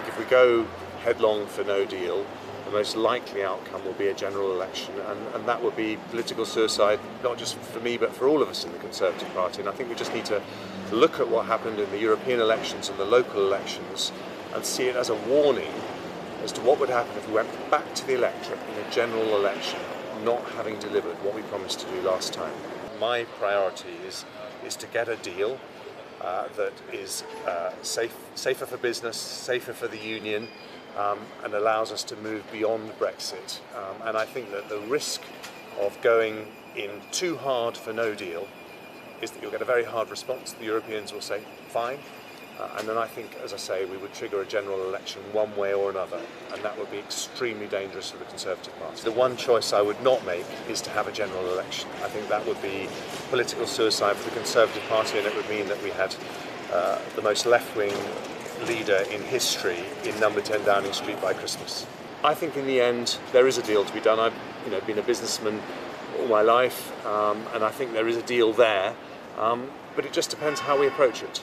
think if we go headlong for no deal, the most likely outcome will be a general election, and, and that would be political suicide, not just for me, but for all of us in the Conservative Party. And I think we just need to look at what happened in the European elections and the local elections and see it as a warning as to what would happen if we went back to the electorate in a general election, not having delivered what we promised to do last time. My priority is, is to get a deal uh, that is uh, safe, safer for business, safer for the union, um, and allows us to move beyond Brexit. Um, and I think that the risk of going in too hard for no deal is that you'll get a very hard response. The Europeans will say, fine. Uh, and then I think, as I say, we would trigger a general election one way or another, and that would be extremely dangerous for the Conservative Party. The one choice I would not make is to have a general election. I think that would be political suicide for the Conservative Party, and it would mean that we had uh, the most left-wing leader in history in number 10 Downing Street by Christmas. I think in the end there is a deal to be done. I've you know, been a businessman all my life um, and I think there is a deal there, um, but it just depends how we approach it.